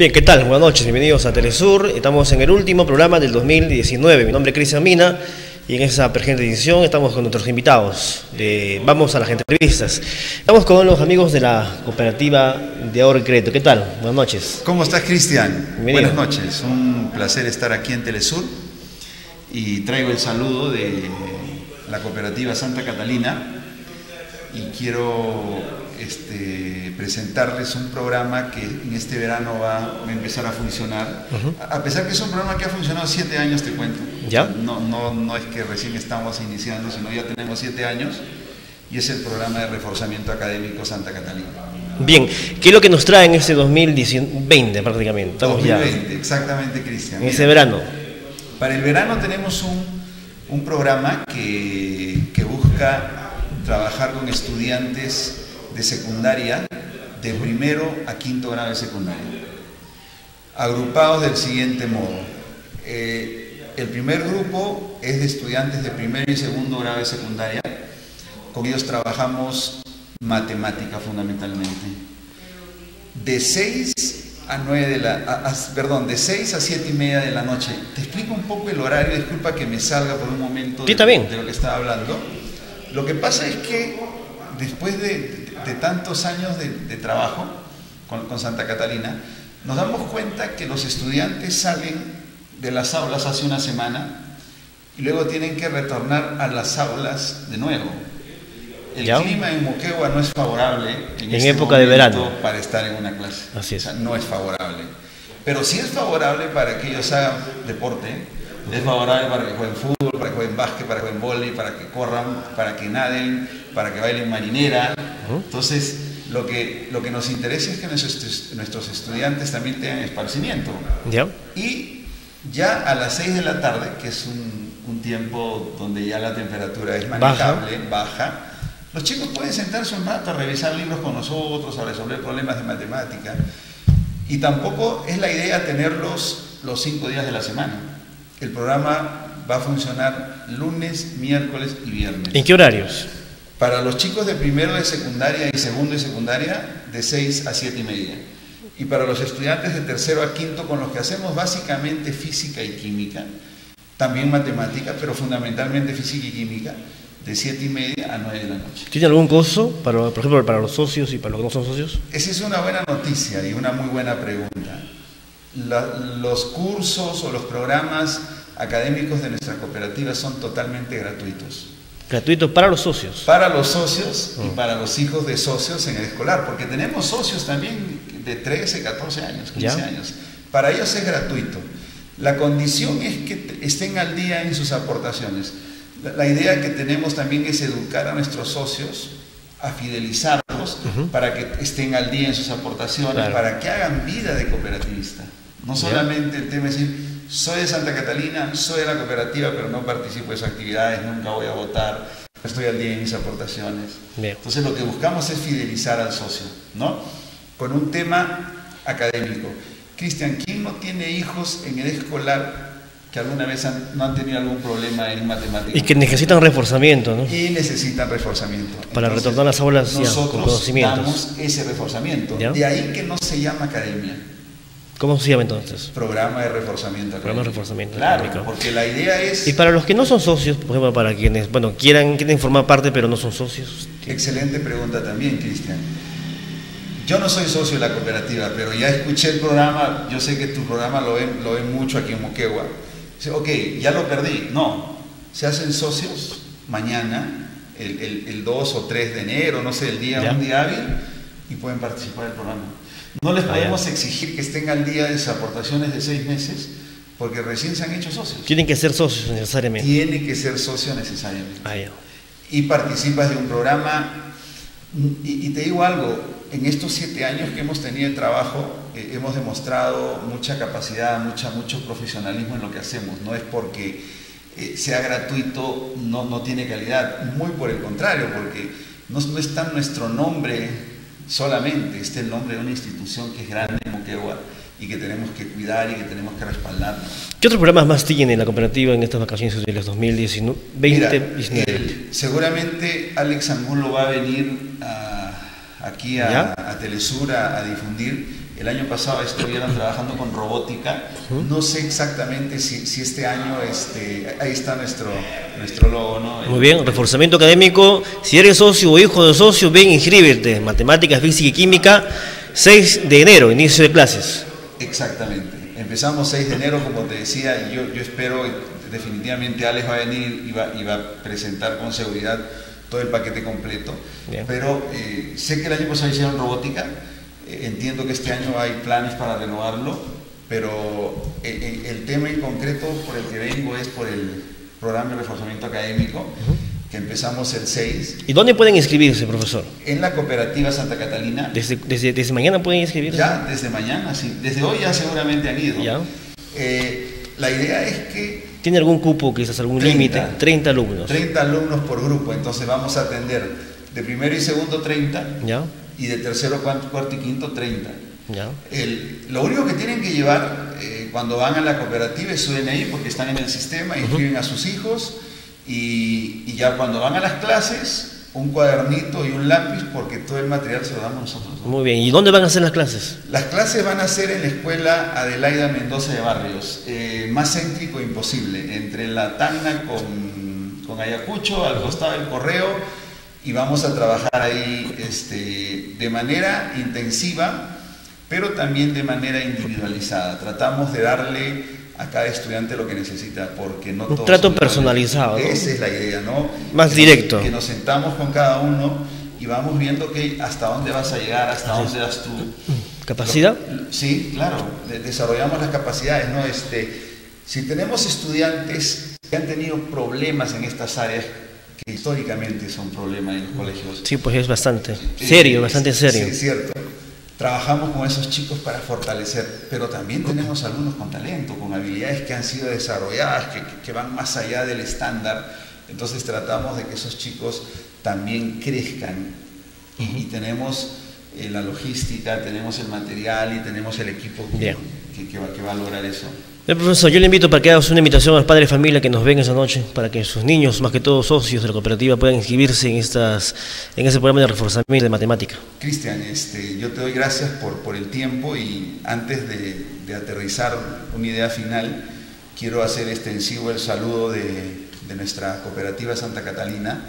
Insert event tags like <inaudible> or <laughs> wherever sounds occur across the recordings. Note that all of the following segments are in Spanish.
Bien, ¿qué tal? Buenas noches, bienvenidos a Telesur. Estamos en el último programa del 2019. Mi nombre es Cristian Mina y en esa presente edición estamos con nuestros invitados. De, vamos a las entrevistas. Estamos con los amigos de la cooperativa de ahorro y crédito. ¿Qué tal? Buenas noches. ¿Cómo estás, Cristian? Bienvenido. Buenas noches. Un placer estar aquí en Telesur y traigo el saludo de la cooperativa Santa Catalina y quiero este, presentarles un programa que en este verano va a empezar a funcionar. A a pesar que es un programa que ha funcionado siete años, te cuento. ¿Ya? No, no, no es que recién estamos iniciando, sino ya tenemos siete años y es el programa de reforzamiento académico Santa Catalina. Bien, ¿qué es lo que nos trae en este 2020 prácticamente? Estamos 2020, exactamente, Cristian. en ese verano. Para el verano tenemos un, un programa que, que busca trabajar con estudiantes de secundaria de primero a quinto grado de secundaria, agrupados del siguiente modo. Eh, el primer grupo es de estudiantes de primero y segundo grado de secundaria, con ellos trabajamos matemática fundamentalmente. De 6 a 9 de la, a- a- perdón, de 6 a 7 y media de la noche. Te explico un poco el horario, disculpa que me salga por un momento de lo que estaba hablando. Lo que pasa es que después de, de tantos años de, de trabajo con, con Santa Catalina, nos damos cuenta que los estudiantes salen de las aulas hace una semana y luego tienen que retornar a las aulas de nuevo. El Ya. clima en Moquegua no es favorable en, En este época de verano. para estar en una clase. Así es. O sea, no es favorable. Pero sí es favorable para que ellos hagan deporte, es favorable para que jueguen fútbol, para que jueguen básquet, para que jueguen vóley, para que corran, para que naden, para que bailen marinera. Entonces, lo que, lo que nos interesa es que nuestros, nuestros estudiantes también tengan esparcimiento. ¿Ya? Y ya a las 6 de la tarde, que es un, un tiempo donde ya la temperatura es manejable, baja. los chicos pueden sentarse un rato a revisar libros con nosotros, a resolver problemas de matemática. Y tampoco es la idea tenerlos los cinco días de la semana. El programa va a funcionar lunes, miércoles y viernes. ¿En qué horarios? Para los chicos de primero de secundaria y segundo de secundaria, de 6 a 7 y media. Y para los estudiantes de tercero a quinto, con los que hacemos básicamente física y química, también matemática, pero fundamentalmente física y química, de 7 y media a 9 de la noche. ¿Tiene algún costo, para, por ejemplo, para los socios y para los que no son socios? Esa es una buena noticia y una muy buena pregunta. La- los cursos o los programas académicos de nuestra cooperativa son totalmente gratuitos. Gratuito para los socios. para los socios y para los hijos de socios en el escolar, porque tenemos socios también de 13, 14 años, 15 Ya. años. Para ellos es gratuito. La condición es que estén al día en sus aportaciones. La, la idea que tenemos también es educar a nuestros socios, a fidelizarlos para que estén al día en sus aportaciones, Claro. para que hagan vida de cooperativista. No solamente el tema es decir, soy de Santa Catalina, soy de la cooperativa, pero no participo de sus actividades, nunca voy a votar, estoy al día en mis aportaciones. Bien. Entonces lo que buscamos es fidelizar al socio, ¿no? Con un tema académico. Cristian, ¿quién no tiene hijos en el escolar que alguna vez han- no han tenido algún problema en matemáticas? Y que necesitan reforzamiento, ¿no? Y necesitan reforzamiento. Para retornar a las aulas ya, con nosotros conocimientos. damos ese reforzamiento. ¿Ya? De ahí que no se llama academia, ¿Cómo se llama entonces? programa de reforzamiento. Programa de reforzamiento Claro, porque la idea es... Y para los que no son socios, por ejemplo, para quienes, bueno, quieran, quieren formar parte pero no son socios. Excelente pregunta también, Cristian. Yo no soy socio de la cooperativa, pero ya escuché el programa, yo sé que tu programa lo ven, lo ven mucho aquí en Moquegua. Dice, ok, ya lo perdí. No, se hacen socios mañana, el, el- el 2 o 3 de enero, no sé, el día, Ya. un día hábil, y pueden participar del programa. No les podemos exigir que estén al día de sus aportaciones de seis meses, porque recién se han hecho socios. Tienen que ser socios necesariamente. Tiene que ser socio necesariamente y participas de un programa. Y, y te digo algo, en estos siete años que hemos tenido de trabajo, eh, hemos demostrado mucha capacidad, mucha, mucho profesionalismo en lo que hacemos. No es porque eh, sea gratuito, no, no tiene calidad. Muy por el contrario, porque no, no está nuestro nombre solamente, está el nombre de una institución que es grande en Moquegua y que tenemos que cuidar y que tenemos que respaldarnos. ¿Qué otros programas más tiene la cooperativa en estas vacaciones de los 2019? Mira, 2019? el- seguramente Alex Angulo va a venir a- aquí a, a Telesur a, a difundir el año pasado estuvieron <coughs> trabajando con robótica. No sé exactamente si, si este año, este, ahí está nuestro, nuestro logo, ¿no? Muy bien, reforzamiento académico. Si eres socio o hijo de socio, ven, inscríbete. Matemáticas, física y química, 6 de enero, inicio de clases. Exactamente. Empezamos 6 de enero, como te decía, yo, yo espero, definitivamente Alex va a venir y va, y va a presentar con seguridad todo el paquete completo. Bien. Pero eh, sé que el año pasado hicieron robótica, entiendo que este año hay planes para renovarlo, pero el, el- tema en concreto por el que vengo es por el programa de reforzamiento académico, que empezamos el 6, ¿Y dónde pueden inscribirse, profesor? en la cooperativa Santa Catalina. Desde, desde, desde mañana pueden inscribirse. Ya desde mañana, sí. Desde hoy ya seguramente han ido. Ya. Eh, la idea es que ¿Tiene algún cupo, quizás algún 30. límite? 30 alumnos. 30 alumnos por grupo, entonces vamos a atender de primero y segundo 30 ¿Ya? Y de tercero, cuarto, cuarto y quinto 30. ¿Ya? El- lo único que tienen que llevar eh, cuando van a la cooperativa es su DNI porque están en el sistema, inscriben a sus hijos y, y ya cuando van a las clases un cuadernito y un lápiz porque todo el material se lo damos nosotros. ¿no? Muy bien. ¿Y dónde van a hacer las clases? Las clases van a ser en la escuela Adelaida Mendoza de Barrios, eh, más céntrico imposible, entre la Tacna con, con Ayacucho, al costado del correo, y vamos a trabajar ahí este, de manera intensiva, pero también de manera individualizada. Tratamos de darle a cada estudiante lo que necesita, porque no Un todos trato personalizado, ¿no? Esa es la idea, ¿no? Más Que nos- directo. que nos sentamos con cada uno y vamos viendo que hasta dónde vas a llegar, hasta dónde das tú. ¿Capacidad? Sí, claro, de- desarrollamos las capacidades, ¿no? Este, si tenemos estudiantes que han tenido problemas en estas áreas, que históricamente son problemas en los colegios. Sí, pues es bastante. Serio, bastante serio. Sí, es cierto. Trabajamos con esos chicos para fortalecer, pero también tenemos alumnos con talento, con habilidades que han sido desarrolladas, que, van más allá del estándar. Entonces tratamos de que esos chicos también crezcan y, y tenemos eh, la logística, tenemos el material y tenemos el equipo que, Bien. que- que va, que va a lograr eso. Eh, profesor, yo le invito para que hagas una invitación a los padres de familia que nos ven esa noche, para que sus niños, más que todos socios de la cooperativa, puedan inscribirse en, estas, en ese programa de reforzamiento de matemática. Cristian, este, yo te doy gracias por, por el tiempo y antes de, aterrizar una idea final, quiero hacer extensivo el saludo de, de nuestra cooperativa Santa Catalina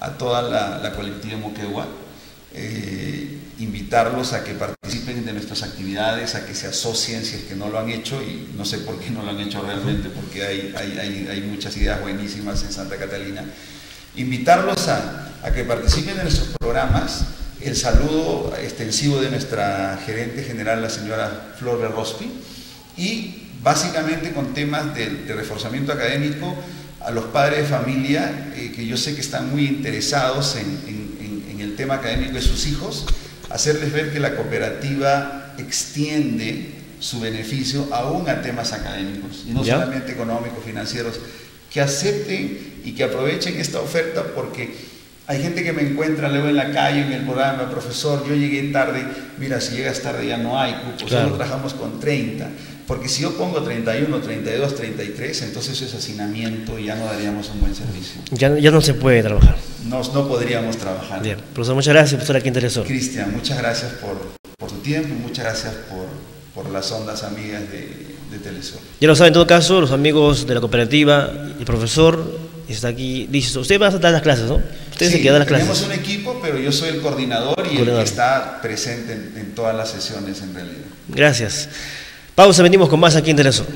a toda la, la colectiva Moquegua, eh, invitarlos a que participen de nuestras actividades, a que se asocien si es que no lo han hecho y no sé por qué no lo han hecho realmente, porque hay, hay, hay, muchas ideas buenísimas en Santa Catalina invitarlos a, a que participen de nuestros programas. El saludo extensivo de nuestra gerente general, la señora Flor Berrospi, y básicamente con temas de, de reforzamiento académico a los padres de familia, eh, que yo sé que están muy interesados en- en el tema académico de sus hijos, hacerles ver que la cooperativa extiende su beneficio aún a temas académicos, y no ¿Ya? solamente económicos, financieros, que acepten y que aprovechen esta oferta porque hay gente que me encuentra luego en la calle, en el programa, profesor, yo llegué tarde, mira, si llegas tarde ya no hay cupo, Claro. solo trabajamos con 30, porque si yo pongo 31, 32, 33, entonces eso es hacinamiento y ya no daríamos un buen servicio. Ya, ya no se puede trabajar. No, no podríamos trabajar. Bien, profesor, muchas gracias aquí en Telesur. Cristian, muchas gracias por, por tu tiempo, muchas gracias por, por las ondas amigas de, de Telesur. Ya lo saben, en todo caso, los amigos de la cooperativa, el profesor está aquí, listo. Usted va a dar las clases, ¿no? Usted se Sí, queda a las tenemos clases. un equipo, pero yo soy el coordinador y el que está presente en, en todas las sesiones en realidad. Gracias. Pausa, venimos con más aquí en Telesur.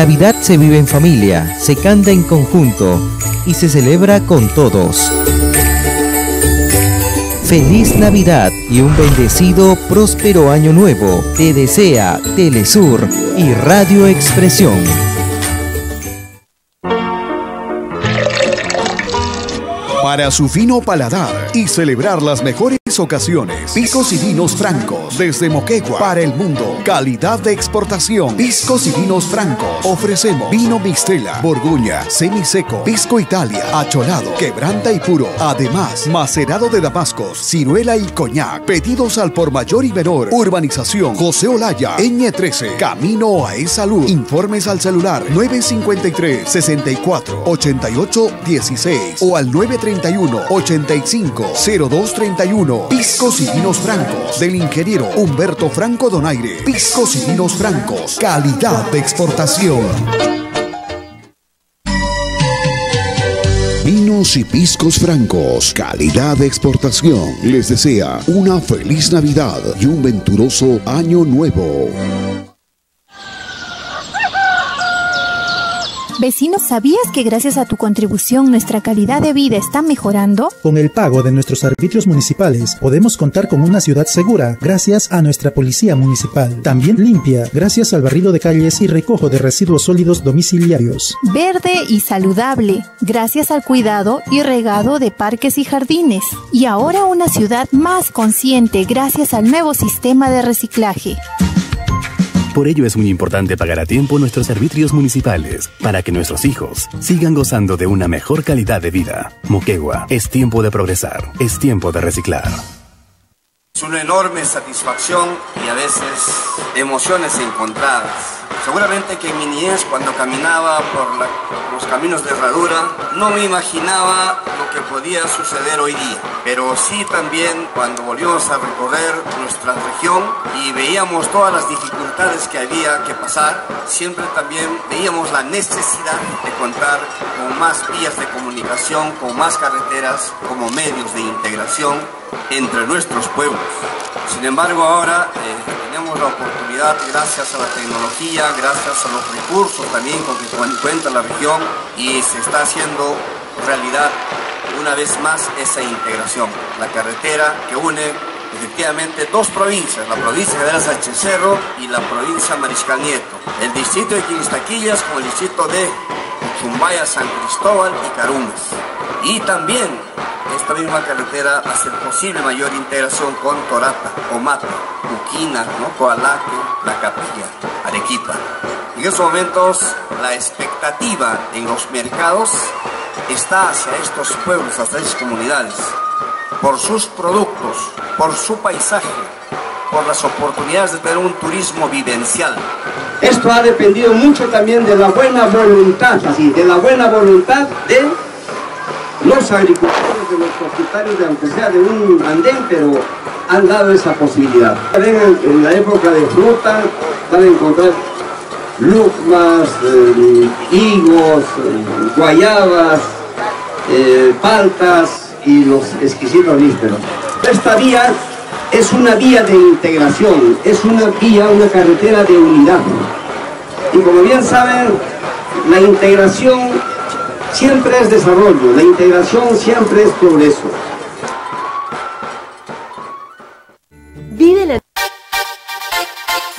Navidad se vive en familia, se canta en conjunto y se celebra con todos. Feliz Navidad y un bendecido, próspero año nuevo. Te desea Telesur y Radio Expresión. Para su fino paladar y celebrar las mejores ocasiones. Piscos y vinos francos desde Moquegua para el mundo. Calidad de exportación. Piscos y vinos francos. Ofrecemos vino mixtela, borgoña, semiseco, pisco Italia, acholado, quebranta y puro. Además, macerado de damascos, ciruela y coñac. Pedidos al por mayor y menor. Urbanización José Olaya, Ñ 13. Camino a esa salud. Informes al celular 953 64 88 16 o al 931 85 0231 Piscos y vinos francos del ingeniero Humberto Franco Donaire. Piscos y vinos francos, calidad de exportación. Vinos y piscos francos, calidad de exportación. Les desea una feliz Navidad y un venturoso año nuevo. Vecino, ¿sabías que gracias a tu contribución nuestra calidad de vida está mejorando? Con el pago de nuestros arbitrios municipales podemos contar con una ciudad segura gracias a nuestra policía municipal. También limpia gracias al barrido de calles y recojo de residuos sólidos domiciliarios. Verde y saludable gracias al cuidado y regado de parques y jardines. Y ahora una ciudad más consciente gracias al nuevo sistema de reciclaje. Por ello es muy importante pagar a tiempo nuestros servicios municipales para que nuestros hijos sigan gozando de una mejor calidad de vida. Moquegua, es tiempo de progresar, es tiempo de reciclar. Es una enorme satisfacción y a veces emociones encontradas Seguramente que en mi niñez, cuando caminaba por los caminos de herradura, no me imaginaba lo que podía suceder hoy día. Pero sí también cuando volvimos a recorrer nuestra región y veíamos todas las dificultades que había que pasar, siempre también veíamos la necesidad de contar con más vías de comunicación, con más carreteras como medios de integración entre nuestros pueblos. Sin embargo, ahora eh, la oportunidad, gracias a la tecnología, gracias a los recursos también con que cuenta la región, y se está haciendo realidad una vez más esa integración. La carretera que une efectivamente dos provincias, la provincia de la Sánchez Cerro y la provincia Mariscal Nieto, el distrito de Quinistaquillas con el distrito de Chumbaya, San Cristóbal y Carumes. Y también esta misma carretera hace posible mayor integración con Torata, Omata, Uquina, ¿no? Coalaque, La Capilla, Arequipa. En estos momentos la expectativa en los mercados está hacia estos pueblos, hacia estas comunidades, por sus productos, por su paisaje, por las oportunidades de tener un turismo vivencial. Esto ha dependido mucho también de la buena voluntad, así, de la buena voluntad de los agricultores, de los propietarios, de, aunque sea de un andén, pero han dado esa posibilidad. En, la época de fruta van a encontrar lucmas, eh, higos, eh, guayabas, eh, y los exquisitos nísperos. Esta vía es una vía de integración, es una vía, una carretera de unidad. Y como bien saben, la integración siempre es desarrollo, la integración siempre es progreso.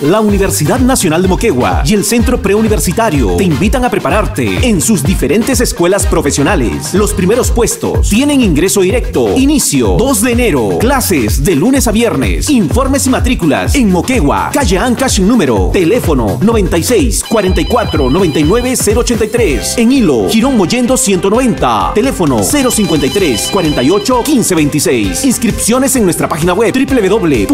La Universidad Nacional de Moquegua y el Centro Preuniversitario te invitan a prepararte en sus diferentes escuelas profesionales. Los primeros puestos tienen ingreso directo. Inicio 2 de enero. Clases de lunes a viernes. Informes y matrículas en Moquegua, calle Ancash número. Teléfono 96 44 99 083. En Hilo, Girón Moyendo 190. Teléfono 053 48 15 26. Inscripciones en nuestra página web www.unam.edu.pe.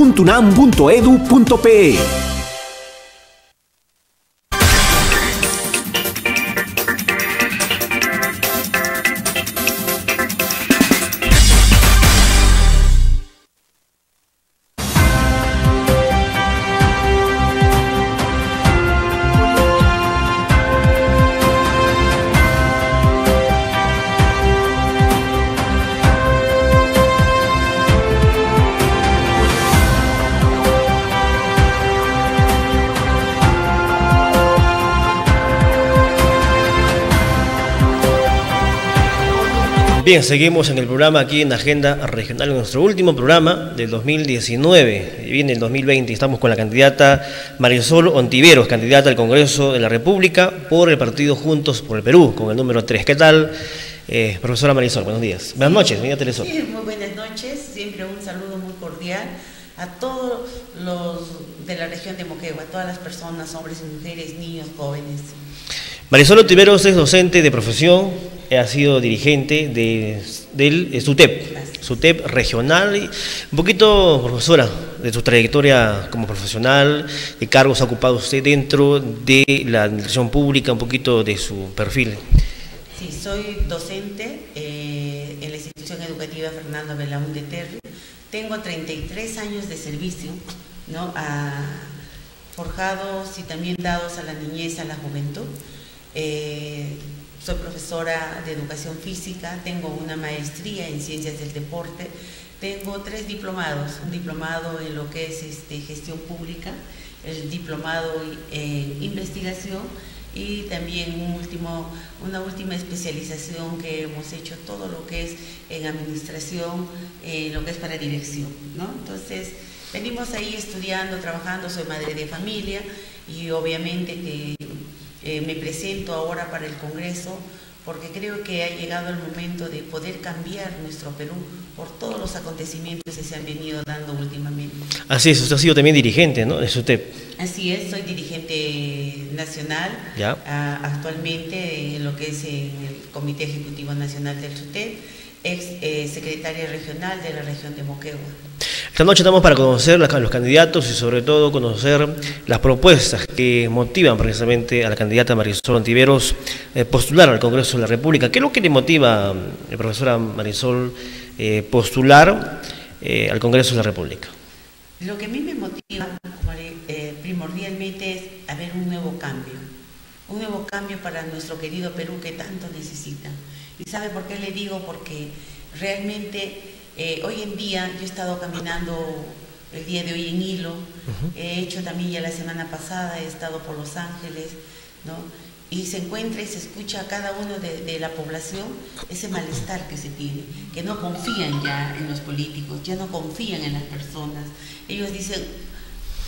Bien, seguimos en el programa aquí en Agenda Regional, en nuestro último programa del 2019. Viene el 2020 y estamos con la candidata Marisol Ontiveros, candidata al Congreso de la República por el partido Juntos por el Perú, con el número 3. ¿Qué tal, eh, profesora Marisol? Buenos días. Buenas noches, bienvenida Telesur. Sí, muy buenas noches. Siempre un saludo muy cordial a todos los de la región de Moquegua, a todas las personas, hombres y mujeres, niños, jóvenes. Marisol Ontiveros es docente de profesión, ha sido dirigente de, del SUTEP, SUTEP regional. Un poquito, profesora, de su trayectoria como profesional, qué cargos ha ocupado usted dentro de la administración pública, un poquito de su perfil. Sí, soy docente eh, en la institución educativa Fernando Belaúnde Terry. Tengo 33 años de servicio, ¿no? forjados y también dados a la niñez, a la juventud. Eh, soy profesora de educación física, tengo una maestría en ciencias del deporte, tengo tres diplomados, un diplomado en lo que es este, gestión pública, el diplomado en investigación y también un último, una última especialización que hemos hecho todo lo que es en administración, en lo que es para dirección. ¿no? Entonces, venimos ahí estudiando, trabajando, soy madre de familia y obviamente que eh, me presento ahora para el Congreso porque creo que ha llegado el momento de poder cambiar nuestro Perú por todos los acontecimientos que se han venido dando últimamente. Así es, usted ha sido también dirigente, ¿no? Es usted. Así es, soy dirigente nacional ¿Ya? Ah, actualmente en lo que es el Comité Ejecutivo Nacional del SUTEP, ex eh, secretaria regional de la región de Moquegua. Esta noche estamos para conocer a los candidatos y sobre todo conocer las propuestas que motivan precisamente a la candidata Marisol Antiveros eh, postular al Congreso de la República. ¿Qué es lo que le motiva, eh, profesora Marisol, eh, postular al Congreso de la República? Lo que a mí me motiva primordialmente es haber un nuevo cambio, un nuevo cambio para nuestro querido Perú que tanto necesita. ¿Y sabe por qué le digo? Porque realmente eh, hoy en día yo he estado caminando el día de hoy en Hilo, he hecho también ya la semana pasada, he estado por Los Ángeles, ¿no? y se encuentra y se escucha a cada uno de, la población ese malestar que se tiene, que no confían ya en los políticos, ya no confían en las personas. Ellos dicen,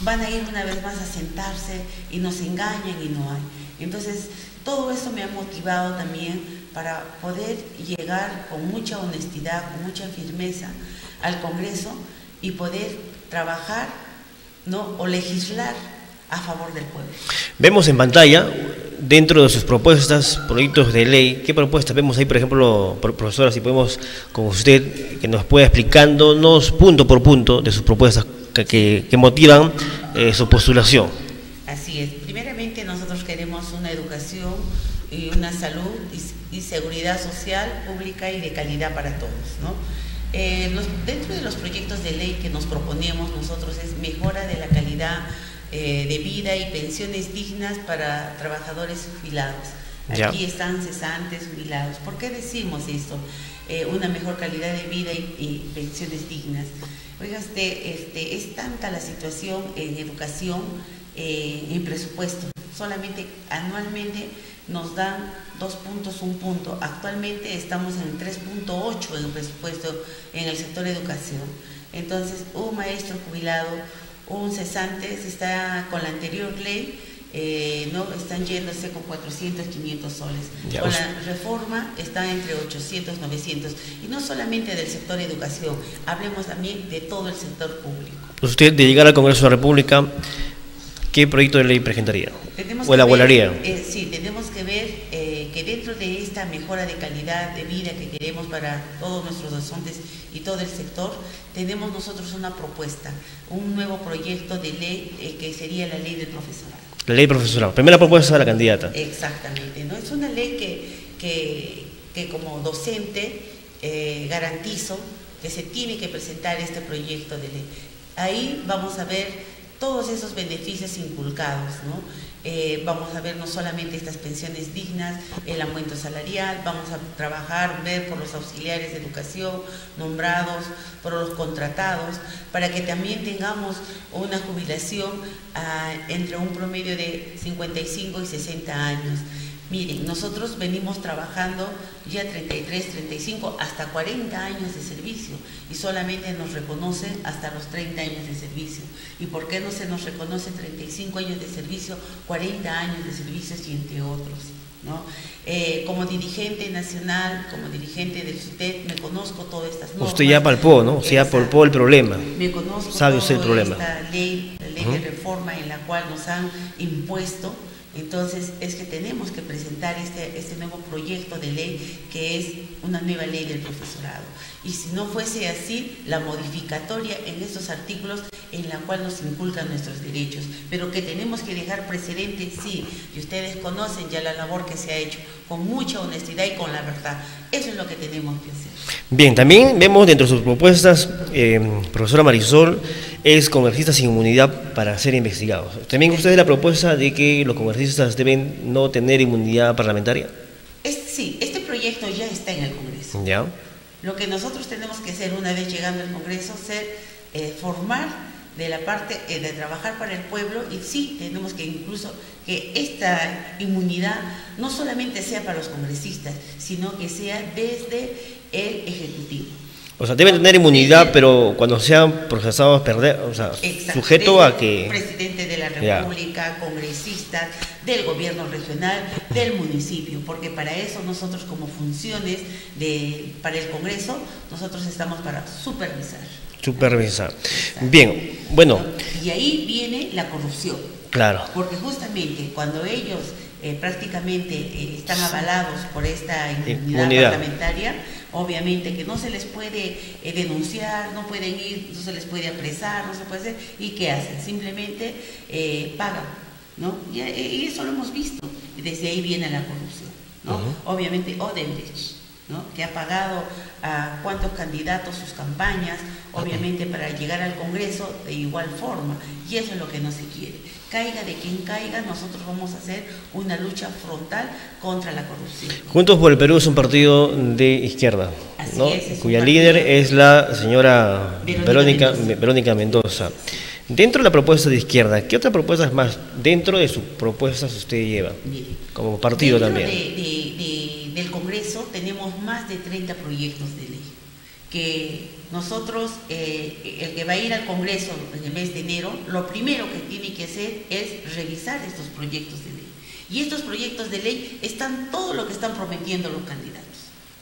van a ir una vez más a sentarse y nos engañan y no hay. Entonces, todo eso me ha motivado también para poder llegar con mucha honestidad, con mucha firmeza al Congreso y poder trabajar ¿no? o legislar a favor del pueblo. Vemos en pantalla, dentro de sus propuestas, proyectos de ley, ¿qué propuestas vemos ahí, por ejemplo, profesora, si podemos con usted, que nos pueda explicándonos punto por punto de sus propuestas que, motivan eh, su postulación? Así es. Primeramente nosotros queremos una educación y una salud y seguridad social, pública y de calidad para todos. Eh, dentro de los proyectos de ley que nos proponemos nosotros es mejora de la calidad eh, de vida y pensiones dignas para trabajadores jubilados. Aquí están cesantes, jubilados. ¿Por qué decimos esto? Eh, una mejor calidad de vida y, pensiones dignas. Oiga, este, este, es tanta la situación en educación, en presupuesto. Solamente anualmente nos dan dos puntos, un punto. Actualmente estamos en 3.8 en el presupuesto en el sector educación. Entonces, un maestro jubilado, un cesante, se está con la anterior ley, eh, no están yéndose con 400, 500 soles. con la reforma está entre 800, 900. Y no solamente del sector educación, hablemos también de todo el sector público. Usted, de llegar al Congreso de la República, ¿qué proyecto de ley presentaría? ¿O elaboraría? Eh, sí, tenemos esta mejora de calidad de vida que queremos para todos nuestros docentes y todo el sector, tenemos nosotros una propuesta, un nuevo proyecto de ley eh, que sería la ley del profesorado. La ley del profesorado. Primera propuesta de la candidata. Exactamente, ¿no? Es una ley que, que, como docente garantizo que se tiene que presentar este proyecto de ley. Ahí vamos a ver todos esos beneficios inculcados, ¿no? Eh, vamos a ver no solamente estas pensiones dignas, el aumento salarial, vamos a trabajar, ver por los auxiliares de educación nombrados, por los contratados, para que también tengamos una jubilación ah, entre un promedio de 55 y 60 años. Miren, nosotros venimos trabajando ya 33, 35, hasta 40 años de servicio y solamente nos reconocen hasta los 30 años de servicio. ¿Y por qué no se nos reconoce 35 años de servicio, 40 años de servicio y entre otros? ¿no? Eh, como dirigente nacional, como dirigente del SUTED, me conozco todas estas normas. Usted ya palpó, ¿no? Usted ya palpó el problema. Me conozco Sabe usted el problema. esta ley, la ley de reforma en la cual nos han impuesto entonces es que tenemos que presentar este, este nuevo proyecto de ley que es una nueva ley del profesorado. Y si no fuese así, la modificatoria en estos artículos en la cual nos inculcan nuestros derechos, pero que tenemos que dejar precedente, sí, y ustedes conocen ya la labor que se ha hecho con mucha honestidad y con la verdad. Eso es lo que tenemos que hacer. Bien, también vemos dentro de sus propuestas, eh, profesora Marisol, es congresista sin inmunidad para ser investigados. ¿También usted la propuesta de que los congresistas deben no tener inmunidad parlamentaria? sí, este proyecto ya está en el Congreso. Ya. Lo que nosotros tenemos que hacer una vez llegando al Congreso, ser eh, formar de la parte eh, de trabajar para el pueblo y sí tenemos que incluso que esta inmunidad no solamente sea para los congresistas, sino que sea desde el Ejecutivo. O sea, deben tener inmunidad, pero cuando sean procesados perder, o sea, sujeto a que... Presidente de la República, congresistas, del gobierno regional, del municipio, porque para eso nosotros como funciones de, para el Congreso, nosotros estamos para supervisar. Supervisar. Bien, bueno. Y ahí viene la corrupción. Claro. Porque justamente cuando ellos eh, prácticamente eh, están avalados por esta inmunidad, parlamentaria, obviamente que no se les puede eh, denunciar, no pueden ir, no se les puede apresar, no se puede hacer, ¿y qué hacen? Simplemente pagan, ¿no? Y, eso lo hemos visto, y desde ahí viene la corrupción, ¿no? Obviamente Odebrecht, ¿no? que ha pagado a cuántos candidatos sus campañas, obviamente para llegar al Congreso de igual forma, y eso es lo que no se quiere. Caiga de quien caiga, nosotros vamos a hacer una lucha frontal contra la corrupción. Juntos por el Perú es un partido de izquierda, ¿no? cuya líder es la señora Verónica, Verónica, Mendoza. Dentro de la propuesta de izquierda, ¿qué otras propuestas más dentro de sus propuestas usted lleva? como partido también. del Congreso tenemos más de 30 proyectos de ley que nosotros, eh, el que va a ir al Congreso en el mes de enero, lo primero que tiene que hacer es revisar estos proyectos de ley. Y estos proyectos de ley están todo lo que están prometiendo los candidatos,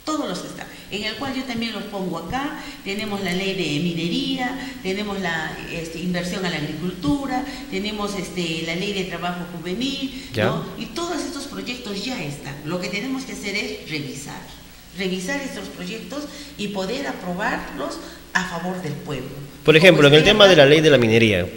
todos los que están, en el cual yo también los pongo acá, tenemos la ley de minería, tenemos la este, inversión a la agricultura, tenemos este, la ley de trabajo juvenil, y todos estos proyectos ya están. Lo que tenemos que hacer es revisar revisar estos proyectos y poder aprobarlos a favor del pueblo. Por ejemplo, en el tema de la ley de la minería,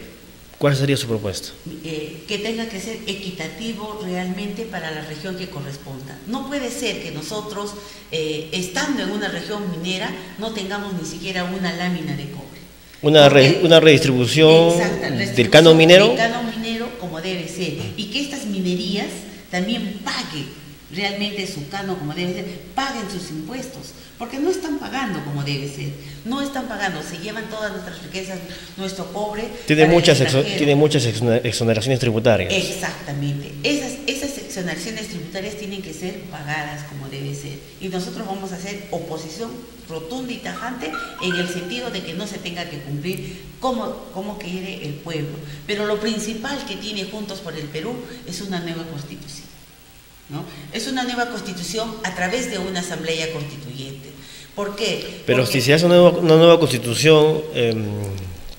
¿cuál sería su propuesta? Eh, que tenga que ser equitativo realmente para la región que corresponda. No puede ser que nosotros, eh, estando en una región minera, no tengamos ni siquiera una lámina de cobre. Una, una redistribución, del canon minero. Del canon minero como debe ser. Y que estas minerías también paguen realmente su cano como debe ser, paguen sus impuestos, porque no están pagando como debe ser, no están pagando, se llevan todas nuestras riquezas, nuestro cobre. Tiene, muchas, tiene muchas exoneraciones tributarias. Exactamente, esas, esas exoneraciones tributarias tienen que ser pagadas como debe ser, y nosotros vamos a hacer oposición rotunda y tajante en el sentido de que no se tenga que cumplir como, como quiere el pueblo. Pero lo principal que tiene Juntos por el Perú es una nueva constitución. Es una nueva constitución a través de una asamblea constituyente. ¿Por qué? Pero si se hace una nueva, constitución, eh,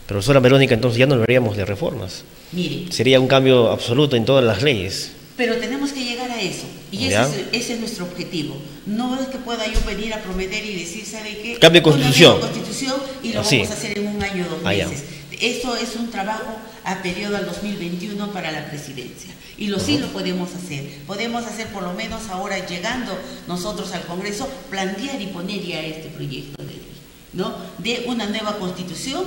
profesora Verónica, entonces ya no hablaríamos de reformas. Mire. Sería un cambio absoluto en todas las leyes. Pero tenemos que llegar a eso. Y ese es, nuestro objetivo. No es que pueda yo venir a prometer y decir, ¿sabe qué? Cambio de constitución. constitución y lo vamos a hacer en un año o dos ah, meses. Eso es un trabajo a periodo al 2021 para la presidencia. Y lo sí lo podemos hacer. Podemos hacer por lo menos ahora llegando nosotros al Congreso, plantear y poner ya este proyecto de ley. ¿no? de una nueva constitución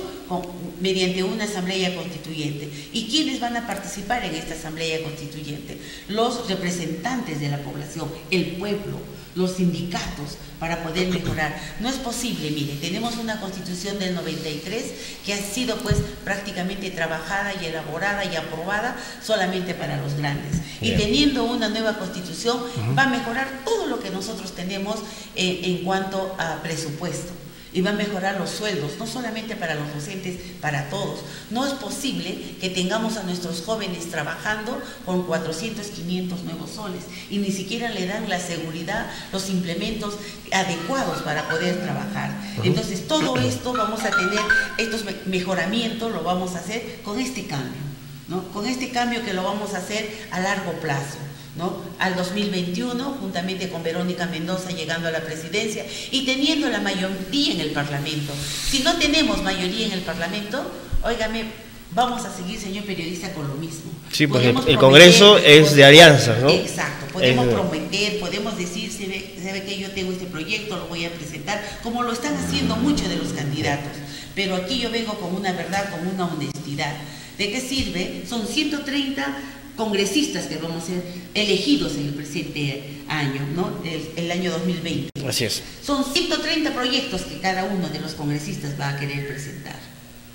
mediante una asamblea constituyente. ¿Y quiénes van a participar en esta asamblea constituyente? Los representantes de la población, el pueblo, los sindicatos para poder mejorar. No es posible, mire, tenemos una constitución del 93 que ha sido pues prácticamente trabajada y elaborada y aprobada solamente para los grandes. Y teniendo una nueva constitución va a mejorar todo lo que nosotros tenemos eh, en cuanto a presupuesto y va a mejorar los sueldos, no solamente para los docentes, para todos. No es posible que tengamos a nuestros jóvenes trabajando con 400, 500 nuevos soles y ni siquiera le dan la seguridad, los implementos adecuados para poder trabajar. Entonces, todo esto vamos a tener, estos mejoramientos lo vamos a hacer con este cambio, ¿no? con este cambio que lo vamos a hacer a largo plazo. ¿No? al 2021, juntamente con Verónica Mendoza llegando a la presidencia y teniendo la mayoría en el Parlamento. Si no tenemos mayoría en el Parlamento, óigame, vamos a seguir, señor periodista, con lo mismo. Sí, porque el Congreso es de alianzas, ¿no? Exacto, podemos prometer, podemos decir, se ve, se ve que yo tengo este proyecto, lo voy a presentar, como lo están haciendo muchos de los candidatos. Pero aquí yo vengo con una verdad, con una honestidad. ¿De qué sirve? Son 130 congresistas que vamos a ser elegidos en el presente año, ¿no? el, año 2020. Así es. Son 130 proyectos que cada uno de los congresistas va a querer presentar.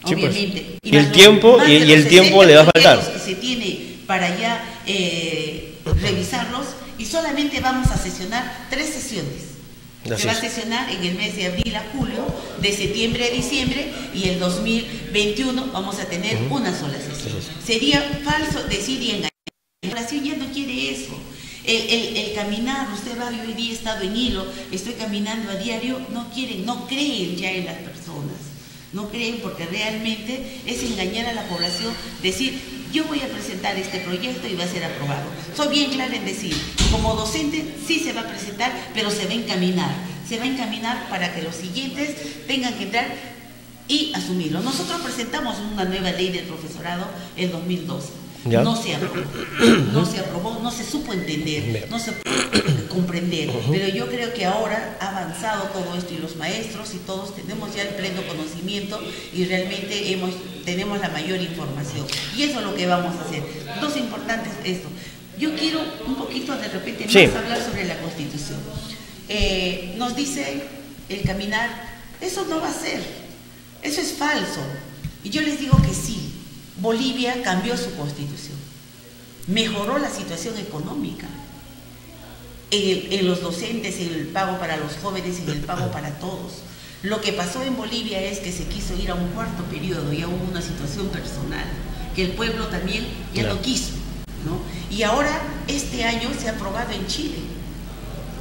Pues. Obviamente. Y, el tiempo, y, el tiempo le va a faltar. que se tiene para ya eh, revisarlos y solamente vamos a sesionar tres sesiones. Se va a sesionar en el mes de abril a julio, de septiembre a diciembre y el 2021 vamos a tener una sola sesión. Sería falso decir y engañar la población ya no quiere eso. El, caminar, usted va, yo hoy día he estado en hilo, estoy caminando a diario, no quieren, no creen ya en las personas. No creen porque realmente es engañar a la población, decir, yo voy a presentar este proyecto y va a ser aprobado. Soy bien clara en decir, como docente sí se va a presentar, pero se va a encaminar. Se va a encaminar para que los siguientes tengan que entrar y asumirlo. Nosotros presentamos una nueva ley del profesorado en 2012 no se aprobó, <clears throat> no se aprobó, no se supo entender, no se pudo comprender. Pero yo creo que ahora ha avanzado todo esto y los maestros y todos tenemos ya el pleno conocimiento y realmente hemos, tenemos la mayor información. Y eso es lo que vamos a hacer. Dos importantes esto. Yo quiero un poquito de repente más hablar sobre la Constitución. Eh, nos dice el caminar, eso no va a ser, eso es falso. Y yo les digo que sí, Bolivia cambió su constitución, mejoró la situación económica en, los docentes, en el pago para los jóvenes, en el pago para todos. Lo que pasó en Bolivia es que se quiso ir a un cuarto periodo, ya hubo una situación personal, que el pueblo también ya lo quiso. Y ahora, este año se ha aprobado en Chile.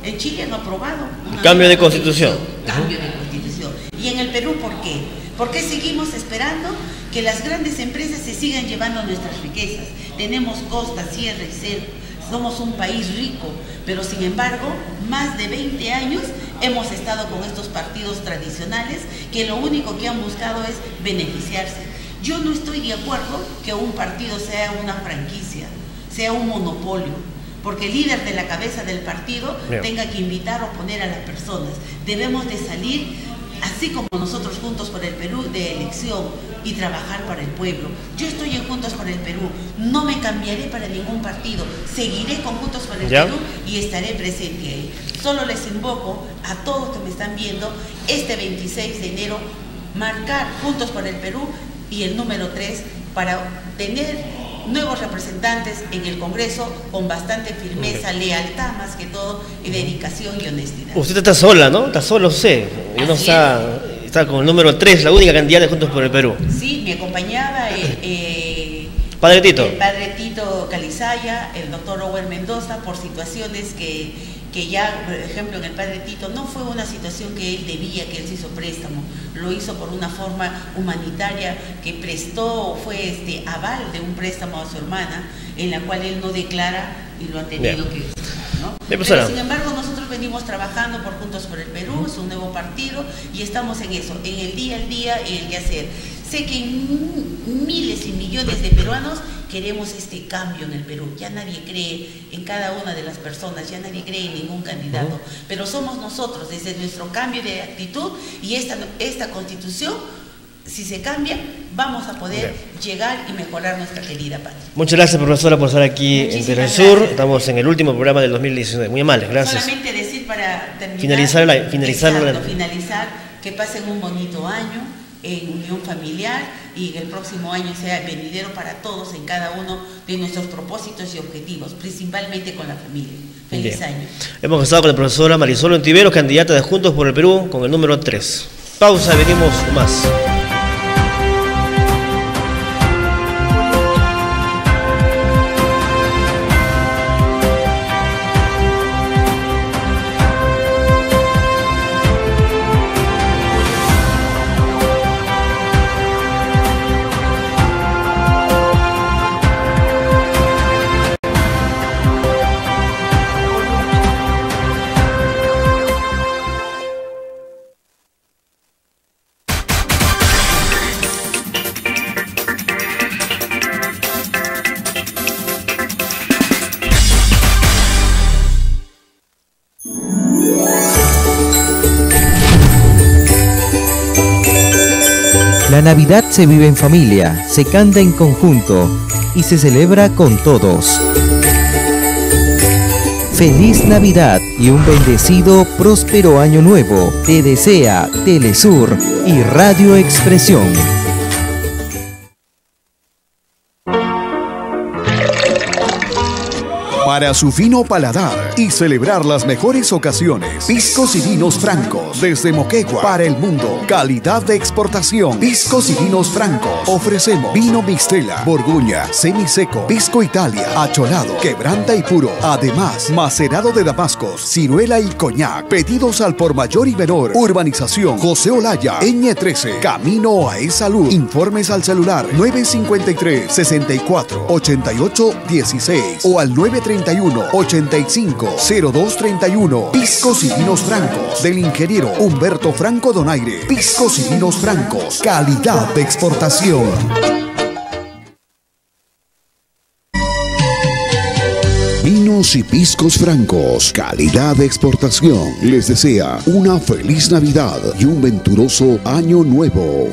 En Chile han aprobado. Cambio de constitución. Cambio de constitución. ¿Y en el Perú por qué? ¿Por qué seguimos esperando que las grandes empresas se sigan llevando nuestras riquezas. Tenemos costa, sierra y selva. Somos un país rico, pero sin embargo, más de 20 años hemos estado con estos partidos tradicionales que lo único que han buscado es beneficiarse. Yo no estoy de acuerdo que un partido sea una franquicia, sea un monopolio, porque el líder de la cabeza del partido tenga que invitar o poner a las personas. Debemos de salir así como nosotros Juntos por el Perú, de elección y trabajar para el pueblo. Yo estoy en Juntos por el Perú, no me cambiaré para ningún partido, seguiré con Juntos por el Perú y estaré presente ahí. Solo les invoco a todos que me están viendo este 26 de enero, marcar Juntos por el Perú y el número 3 para tener nuevos representantes en el Congreso con bastante firmeza, lealtad más que todo, y dedicación y honestidad. Usted está sola, ¿no? Está solo usted. no está, está con el número 3, la única candidata de Juntos por el Perú. Sí, me acompañaba el, eh, Padre Tito. El Padre Tito Calizaya, el doctor Owen Mendoza, por situaciones que que ya, por ejemplo, en el padre Tito no fue una situación que él debía, que él se hizo préstamo, lo hizo por una forma humanitaria que prestó, fue este aval de un préstamo a su hermana, en la cual él no declara y lo han tenido que ¿no? Pero sin embargo nosotros venimos trabajando por Juntos por el Perú, un nuevo partido y estamos en eso, en el día al día y el de hacer. Sé que miles y millones de peruanos queremos este cambio en el Perú. Ya nadie cree en cada una de las personas, ya nadie cree en ningún candidato, pero somos nosotros, desde nuestro cambio de actitud y esta, esta constitución, si se cambia, vamos a poder llegar y mejorar nuestra querida patria. Muchas gracias, profesora, por estar aquí en Telesur. Estamos en el último programa del 2019. Muy amables, gracias. Solamente para terminar, finalizar la, finalizar exacto, finalizar, que pasen un bonito año en unión familiar y el próximo año sea venidero para todos en cada uno de nuestros propósitos y objetivos, principalmente con la familia. Feliz Bien. año. Hemos estado con la profesora Marisol Ontiveros, candidata de Juntos por el Perú, con el número 3. Pausa, venimos más. Navidad se vive en familia, se canta en conjunto y se celebra con todos. Feliz Navidad y un bendecido, próspero año nuevo. Te desea Telesur y Radio Expresión. Para su fino paladar y celebrar las mejores ocasiones, Piscos y Vinos Francos desde Moquegua para el mundo. Calidad de exportación. Piscos y Vinos Francos. Ofrecemos vino Mistela, Borgoña, semiseco, Pisco Italia, acholado, quebranta y puro. Además, macerado de damascos, ciruela y coñac. Pedidos al por mayor y menor. Urbanización José Olaya, Ñ 13, Camino a E Salud. Informes al celular 953 64 88 16 o al 931 85 0231. Piscos y vinos francos del ingeniero Humberto Franco Donaire. Piscos y vinos francos, calidad de exportación. Vinos y piscos francos, calidad de exportación. Les desea una feliz Navidad y un venturoso año nuevo.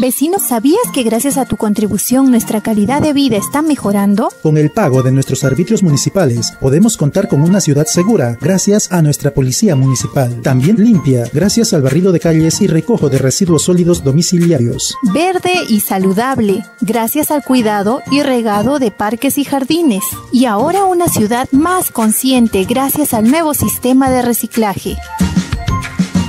Vecino, ¿sabías que gracias a tu contribución nuestra calidad de vida está mejorando? Con el pago de nuestros arbitrios municipales podemos contar con una ciudad segura gracias a nuestra policía municipal. También limpia gracias al barrido de calles y recojo de residuos sólidos domiciliarios. Verde y saludable gracias al cuidado y regado de parques y jardines. Y ahora una ciudad más consciente gracias al nuevo sistema de reciclaje.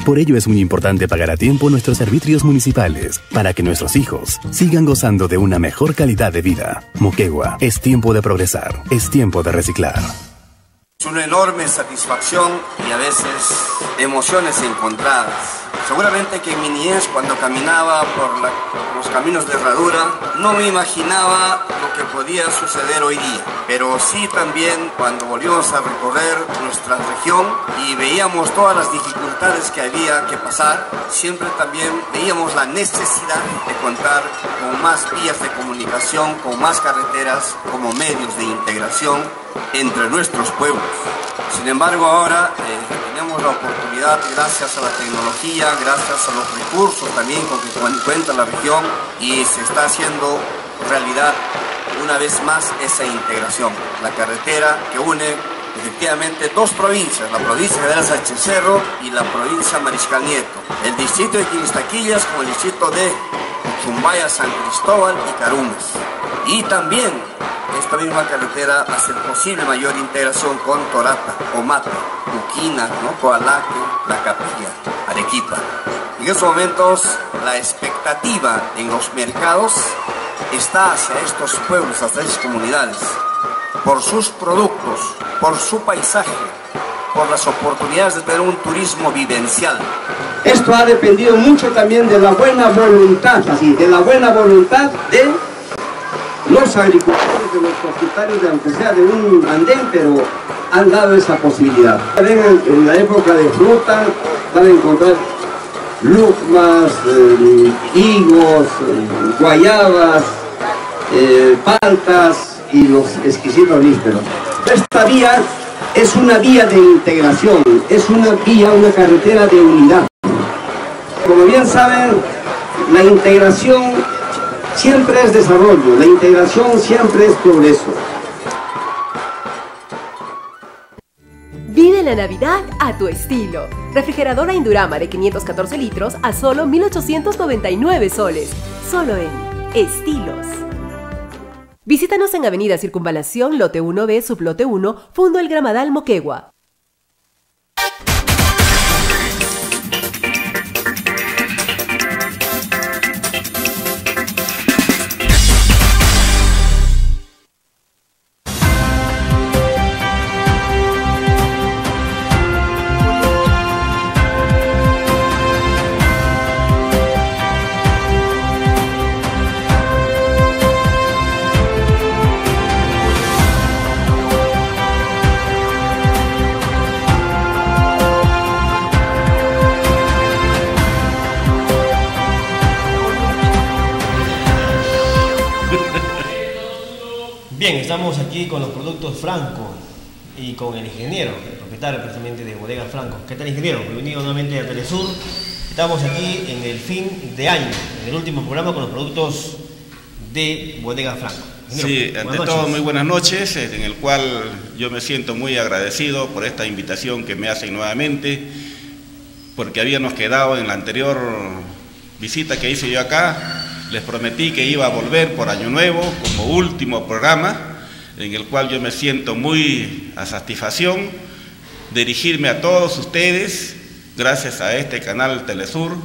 Por ello es muy importante pagar a tiempo nuestros servicios municipales para que nuestros hijos sigan gozando de una mejor calidad de vida. Moquegua, es tiempo de progresar, es tiempo de reciclar. Es una enorme satisfacción y a veces emociones encontradas. Seguramente que en mi niñez, cuando caminaba por los caminos de herradura, no me imaginaba lo que podía suceder hoy día. Pero sí también cuando volvimos a recorrer nuestra región y veíamos todas las dificultades que había que pasar, siempre también veíamos la necesidad de contar con más vías de comunicación, con más carreteras como medios de integración entre nuestros pueblos. Sin embargo, ahora eh, la oportunidad, gracias a la tecnología, gracias a los recursos también con que cuen- cuenta la región, y se está haciendo realidad una vez más esa integración. La carretera que une efectivamente dos provincias, la provincia de Sánchez Cerro y la provincia Mariscal Nieto, el distrito de Quilistaquillas con el distrito de Chumbaya, San Cristóbal y Carumes. Y también esta misma carretera hace posible mayor integración con Torata, Omata, Uquina, ¿no? Coalaque, La Capilla, Arequipa. En estos momentos la expectativa en los mercados está hacia estos pueblos, hacia estas comunidades, por sus productos, por su paisaje, por las oportunidades de tener un turismo vivencial. Esto ha dependido mucho también de la buena voluntad, de la buena voluntad de los agricultores, de los propietarios, de, aunque sea de un andén, pero han dado esa posibilidad. En, la época de fruta van a encontrar lucmas, eh, higos, eh, guayabas, eh, y los exquisitos nísperos. Esta vía es una vía de integración, es una vía, una carretera de unidad. Como bien saben, la integración siempre es desarrollo, la integración siempre es progreso. Vive la Navidad a tu estilo. Refrigeradora Indurama de 514 litros a solo 1,899 soles. Solo en Estilos. Visítanos en Avenida Circunvalación, Lote 1B, Sublote 1, Fundo El Gramadal, Moquegua. Estamos aquí con los productos Franco y con el ingeniero, el propietario precisamente de Bodega Franco. ¿Qué tal ingeniero? Bienvenido nuevamente a Telesur. Estamos aquí en el fin de año, en el último programa con los productos de Bodega Franco. Sí, ante todo muy buenas noches, eh, en el cual yo me siento muy agradecido por esta invitación que me hacen nuevamente, porque habíamos quedado en la anterior visita que hice yo acá, les prometí que iba a volver por Año Nuevo como último programa, en el cual yo me siento muy a satisfacción dirigirme a todos ustedes, gracias a este canal Telesur,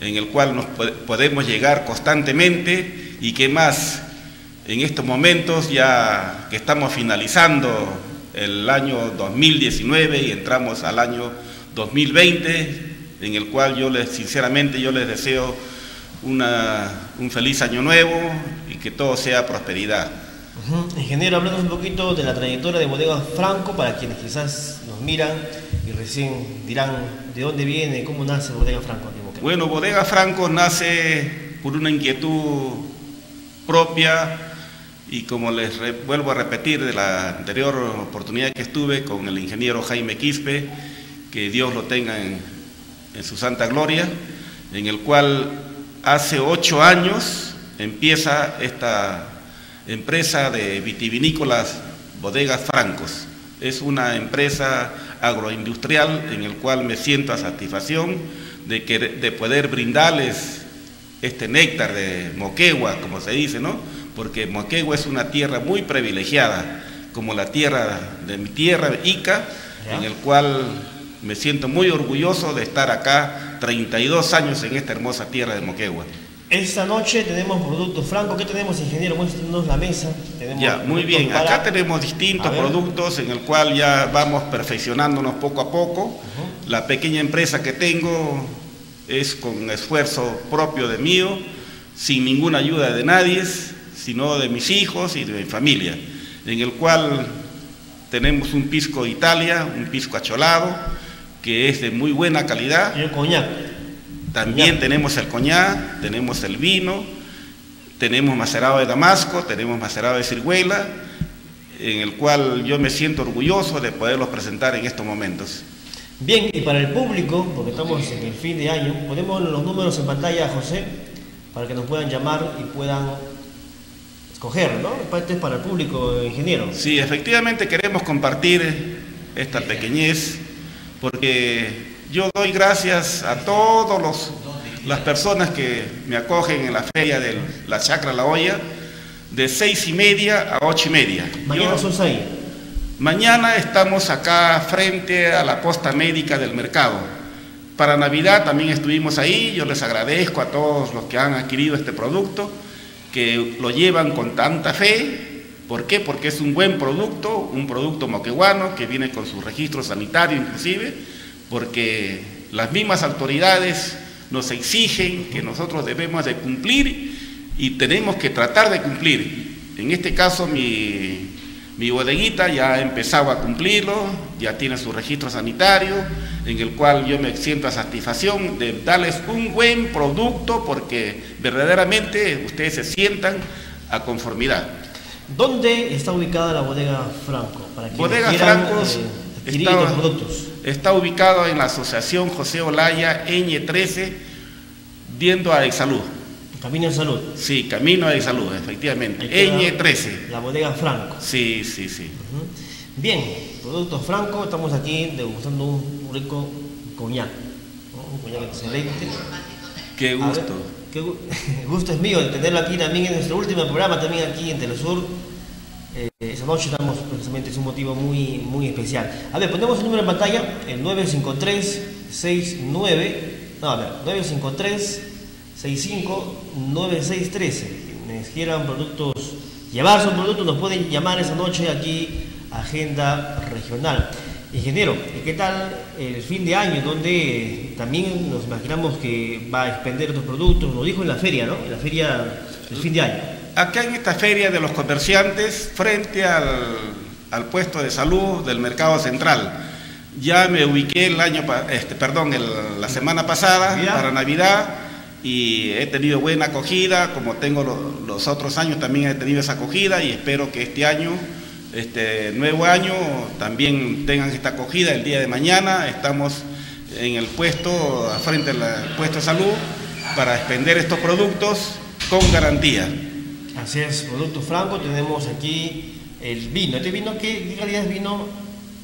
en el cual nos podemos llegar constantemente y que más en estos momentos ya que estamos finalizando el año 2019 y entramos al año 2020, en el cual yo les sinceramente yo les deseo una, un feliz año nuevo y que todo sea prosperidad. Ingeniero, hablando un poquito de la trayectoria de Bodega Franco para quienes quizás nos miran y recién dirán de dónde viene, cómo nace Bodega Franco. Bueno, Bodega Franco nace por una inquietud propia y como les vuelvo a repetir de la anterior oportunidad que estuve con el ingeniero Jaime Quispe, que Dios lo tenga en, en su santa gloria, en el cual hace ocho años empieza esta empresa de vitivinícolas Bodegas Francos. Es una empresa agroindustrial en el cual me siento a satisfacción de, que, de poder brindarles este néctar de Moquegua, como se dice, ¿no? Porque Moquegua es una tierra muy privilegiada, como la tierra de mi tierra, Ica, en el cual me siento muy orgulloso de estar acá 32 años en esta hermosa tierra de Moquegua. Esta noche tenemos productos francos. ¿Qué tenemos, ingeniero? Muéstrenos la mesa. ya, muy bien. Acá tenemos distintos productos en el cual ya vamos perfeccionándonos poco a poco. La pequeña empresa que tengo es con esfuerzo propio de mío, sin ninguna ayuda de nadie, sino de mis hijos y de mi familia, en el cual tenemos un pisco de Italia, un pisco acholado, que es de muy buena calidad. Y el coñac. También tenemos el coñac, tenemos el vino, tenemos macerado de Damasco, tenemos macerado de ciruela, en el cual yo me siento orgulloso de poderlos presentar en estos momentos. Bien, y para el público, porque estamos en el fin de año, ponemos los números en pantalla, José, para que nos puedan llamar y puedan escoger, ¿no? Este es para el público, ingeniero. Sí, efectivamente queremos compartir esta pequeñez porque yo doy gracias a todas las personas que me acogen en la feria de la Chacra La Olla, de seis y media a ocho y media. Mañana sos ahí. Mañana estamos acá frente a la posta médica del mercado. Para Navidad también estuvimos ahí, yo les agradezco a todos los que han adquirido este producto, que lo llevan con tanta fe, ¿Por qué? Porque es un buen producto, un producto moqueguano que viene con su registro sanitario inclusive, porque las mismas autoridades nos exigen que nosotros debemos de cumplir y tenemos que tratar de cumplir. En este caso mi, mi bodeguita ya ha empezado a cumplirlo, ya tiene su registro sanitario, en el cual yo me siento a satisfacción de darles un buen producto porque verdaderamente ustedes se sientan a conformidad. ¿Dónde está ubicada la bodega Franco? Para bodega Franco eh, está, ubicado en la Asociación José Olaya, Eñe 13, viendo a Exalud. Camino de Salud. Sí, Camino de Salud, efectivamente. Eñe 13. La bodega Franco. Sí, sí, sí. Bien, Productos Franco, estamos aquí degustando un rico coñac, ¿no? un coñac excelente. Qué gusto. qué gu- <laughs> gusto es mío de tenerlo aquí también en nuestro último programa, también aquí en Telesur. Eh, esa noche estamos precisamente, es un motivo muy, muy especial. A ver, ponemos el número en pantalla, el 953-69, no, a ver, 953-65-9613. Quienes quieran productos, llevarse un producto, nos pueden llamar esa noche aquí, Agenda Regional. Ingeniero, ¿y qué tal el fin de año, donde también nos imaginamos que va a expender otros productos? Lo dijo en la feria, ¿no? En la feria del fin de año. Acá en esta feria de los comerciantes, frente al, al puesto de salud del mercado central, ya me ubiqué el año, este, perdón, el- la semana pasada para Navidad y he tenido buena acogida, como tengo lo- los otros años también he tenido esa acogida y espero que este año, este nuevo año, también tengan esta acogida el día de mañana. Estamos en el puesto, frente al puesto de salud, para expender estos productos con garantía. Así es, Producto Franco, tenemos aquí el vino. ¿Este vino qué, qué calidad es vino?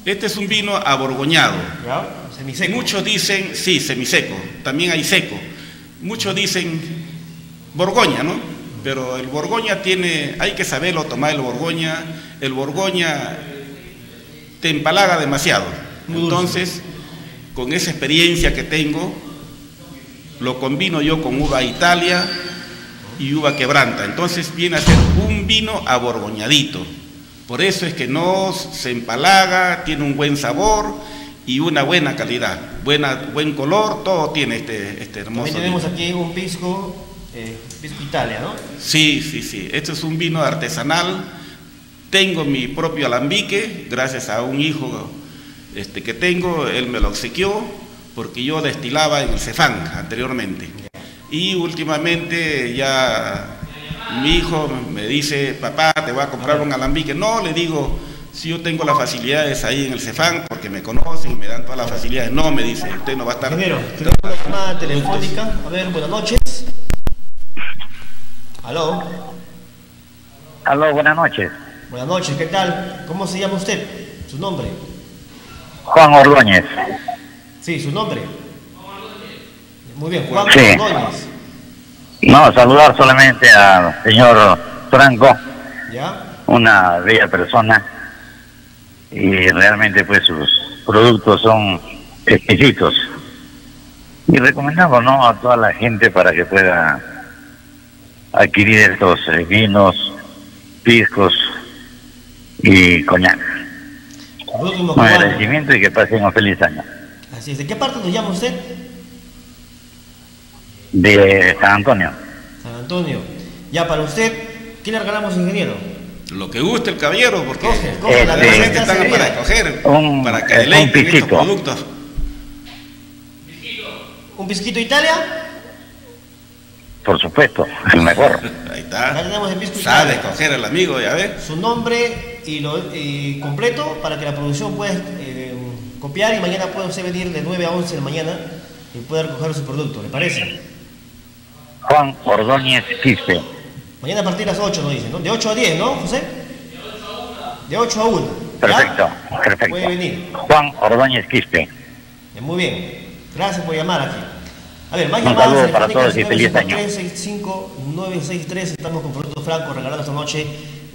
Este es un vino aborgoñado. ¿Ya? Semiseco. Muchos dicen, sí, semiseco, también hay seco. Muchos dicen Borgoña, ¿no? Pero el Borgoña tiene, hay que saberlo tomar el Borgoña. El Borgoña te empalaga demasiado. Entonces, con esa experiencia que tengo, lo combino yo con uva Italia y uva quebranta. Entonces viene a ser un vino aborgoñadito. Por eso es que no se empalaga, tiene un buen sabor y una buena calidad, buena, buen color, todo tiene este, este hermoso También vino. tenemos aquí un pisco, eh, pisco Italia, ¿no? Sí, sí, sí. Este es un vino artesanal. Tengo mi propio alambique, gracias a un hijo este, que tengo, él me lo obsequió, porque yo destilaba en el Cefán anteriormente. Y últimamente ya mi hijo me dice, papá, te voy a comprar un alambique. No, le digo, si yo tengo las facilidades ahí en el Cefán, porque me conocen y me dan todas las facilidades. No, me dice, usted no va a estar... Ingeniero, tenemos una llamada telefónica. A ver, buenas noches. Aló. Aló, buenas noches. Buenas noches, ¿qué tal? ¿Cómo se llama usted? ¿Su nombre? Juan Ordóñez. Sí, su nombre. Muy bien, Juan Sí. Ordóñez. No, saludar solamente al señor Franco, ¿Ya? una bella persona, y realmente pues sus productos son exquisitos. Y recomendamos ¿no? a toda la gente para que pueda adquirir estos vinos, piscos y coñac. Un agradecimiento y que pasen un feliz año. Así es. ¿De qué parte nos llama usted? De San Antonio. San Antonio. Ya, para usted, ¿qué le regalamos, ingeniero? Lo que guste el caballero, porque coge, la realmente verdad están está para escoger, Un- para que deleiten estos pisquito. productos. ¿Un pisquito Italia? Por supuesto, el mejor. <laughs> Ahí está. Acá tenemos el pisco Sabe Italia. escoger el amigo, ya ves. Su nombre y lo y completo para que la producción pueda eh, copiar y mañana pueda usted venir de 9 a 11 de la mañana y pueda recoger su producto, ¿le parece? Juan Ordóñez Quispe. Mañana a partir de las 8 nos dicen, ¿no? De 8 a 10, ¿no, José? De 8 a 1. ¿ya? Perfecto, perfecto. Puede venir. Juan Ordóñez Quispe. Eh, Muy bien. Gracias por llamar aquí. A ver, más Un llamadas saludo para todos y feliz año. 963 Estamos con Producto Franco regalando esta noche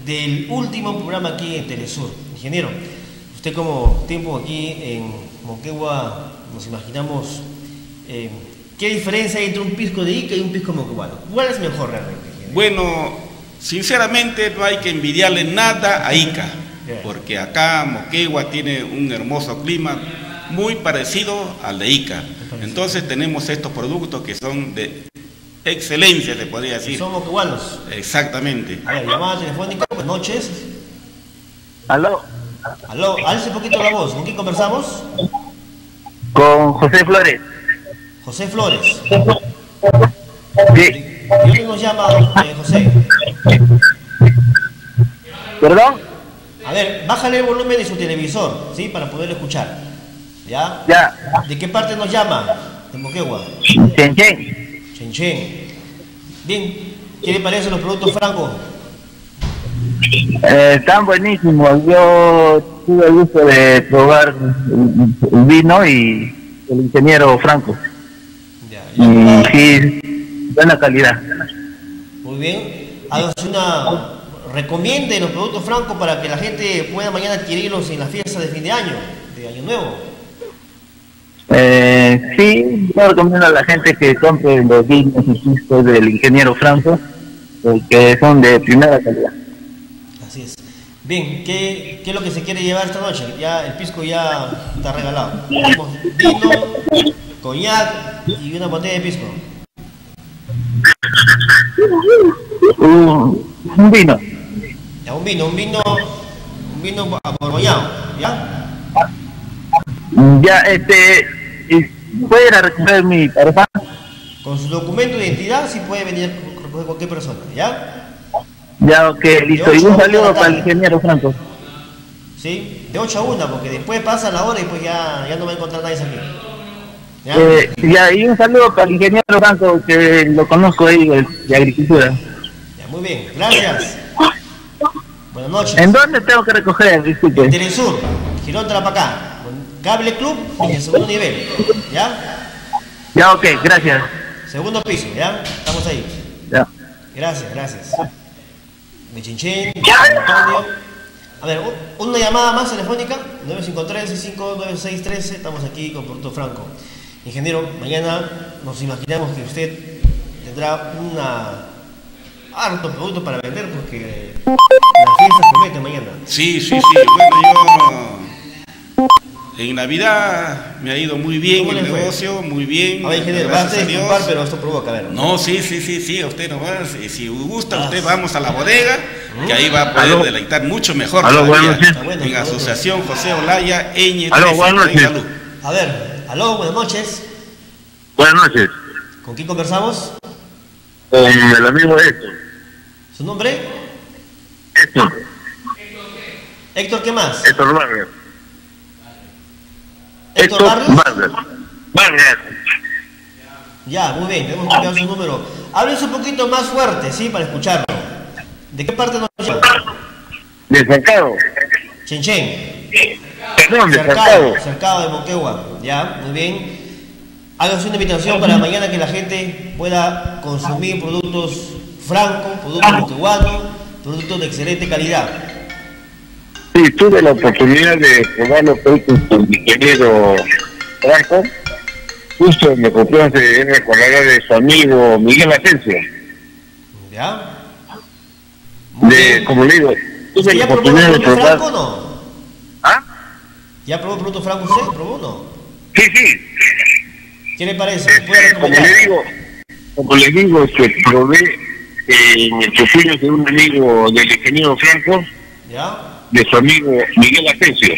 del último programa aquí en Telesur. Ingeniero, usted como tiempo aquí en Moquegua, nos imaginamos eh, qué diferencia hay entre un pisco de Ica y un pisco moqueguano. ¿Cuál es mejor realmente? Bueno, sinceramente no hay que envidiarle nada a Ica, porque acá Moquegua tiene un hermoso clima muy parecido al de Ica. Entonces tenemos estos productos que son de excelencia, se podría decir. Son moqueguanos. Exactamente. A ver, llamada telefónica, buenas noches. Aló. Aló, alce un poquito la voz. ¿Con quién conversamos? Con José Flores. José Flores. Sí. ¿De dónde nos llama eh, José? ¿Perdón? A ver, bájale el volumen de su televisor, ¿sí? Para poder escuchar. ¿Ya? Ya. ¿De qué parte nos llama? De Moquegua. Chenchen. Chenchen. Bien, ¿qué le parecen los productos francos? Eh, están buenísimos. Yo tuve el gusto de probar el vino y el ingeniero Franco. Y sí, buena calidad. Muy bien. Hágase una. Recomiende los productos francos para que la gente pueda mañana adquirirlos en las fiestas de fin de año, de Año Nuevo. Eh, sí, yo recomiendo a la gente que compre los vinos y piscos del ingeniero Franco, eh, que son de primera calidad. Así es. Bien, ¿qué, ¿qué es lo que se quiere llevar esta noche? Ya el pisco ya está regalado. Vino, coñac y una botella de pisco. Un, un vino. Ya, un vino, un vino, un vino borgoñado, ¿ya? Ya, este, ¿puede ir a recoger mi pareja? Con su documento de identidad sí puede venir a recoger cualquier persona, ¿ya? Ya, ok, listo. Y un saludo para el ingeniero Franco. ¿Sí? De 8 a 1, porque después pasa la hora y pues ya, ya no va a encontrar nadie aquí. Eh, y un saludo para el ingeniero Franco, que lo conozco ahí de, de agricultura. Ya, muy bien, gracias. Buenas noches. ¿En dónde tengo que recoger? Disculpe. Telesur, Girón Trapacá, con Cable Club en el segundo nivel, ¿ya? Ya, ok, gracias. Segundo piso, ¿ya? Estamos ahí. Ya. Gracias, gracias. De Chinchín, Antonio. A ver, una llamada más telefónica, 953-659613, estamos aquí con Puerto Franco. Ingeniero, mañana nos imaginamos que usted tendrá una harto producto para vender porque las fiestas prometen mañana. Sí, sí, sí. Bueno, yo en Navidad me ha ido muy bien ¿Cómo el fue? negocio, muy bien. A ver, ingeniero, va a gracias a Dios. disculpar, pero esto provoca, a ver. No, sí, sí, sí, sí, a usted no va. Si, si gusta, Ah, usted sí. vamos a la bodega, que ahí va a poder Aló. deleitar mucho mejor. Aló, todavía. bueno, en. Asociación José Olaya, Eñe, Aló, 13, buenas en salud. A ver, aló, buenas noches. Buenas noches. ¿Con quién conversamos? Con el amigo Héctor. ¿Su nombre? Héctor. Héctor, ¿qué más? Héctor Vargas. Héctor. Vargas. Vargas. Ya, muy bien, tenemos que cambiar su número. Háblese un poquito más fuerte, ¿sí? Para escucharlo. ¿De qué parte nos llama? De Cercado. Chenchen. Perdón, de Cercado, Cercado. cercado de Moquegua. Ya, muy bien. Hágase una invitación para mañana que la gente pueda consumir productos francos, productos moqueguanos, productos de excelente calidad. Sí, tuve la oportunidad de probar los productos con mi querido Franco. Justo me compró de él recordará de su amigo Miguel Asencio. ¿Ya? De, como le digo, tuve ¿Usted la ya probó de producto franco o no? ¿Ah? ¿Ya probó producto franco usted? ¿Probó o no? Sí, sí. ¿Qué le parece? ¿Me puede Como le digo, como le digo, que probé eh, en el cumpleaños de un amigo del ingeniero Franco, ¿Ya? de su amigo Miguel Asencio.